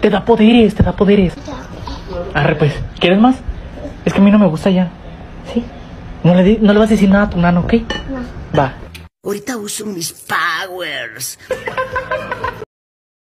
Te da poderes, te da poderes. Arre, pues, ¿quieres más? Es que a mí no me gusta ya. ¿Sí? No le, no le vas a decir nada a tu nano, ¿ok? No. Va. Ahorita uso mis powers.